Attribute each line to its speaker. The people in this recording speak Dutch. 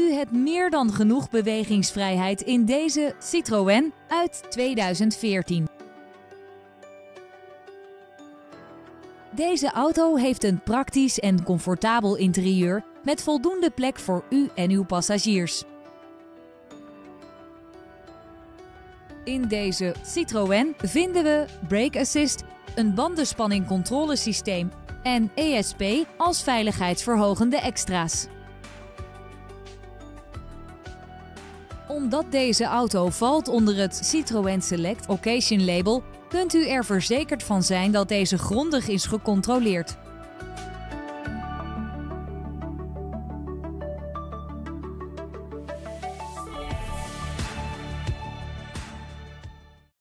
Speaker 1: U het meer dan genoeg bewegingsvrijheid in deze Citroën uit 2014. Deze auto heeft een praktisch en comfortabel interieur met voldoende plek voor u en uw passagiers. In deze Citroën vinden we Brake Assist, een bandenspanning controlesysteem en ESP als veiligheidsverhogende extra's. Omdat deze auto valt onder het Citroën Select Occasion label, kunt u er verzekerd van zijn dat deze grondig is gecontroleerd.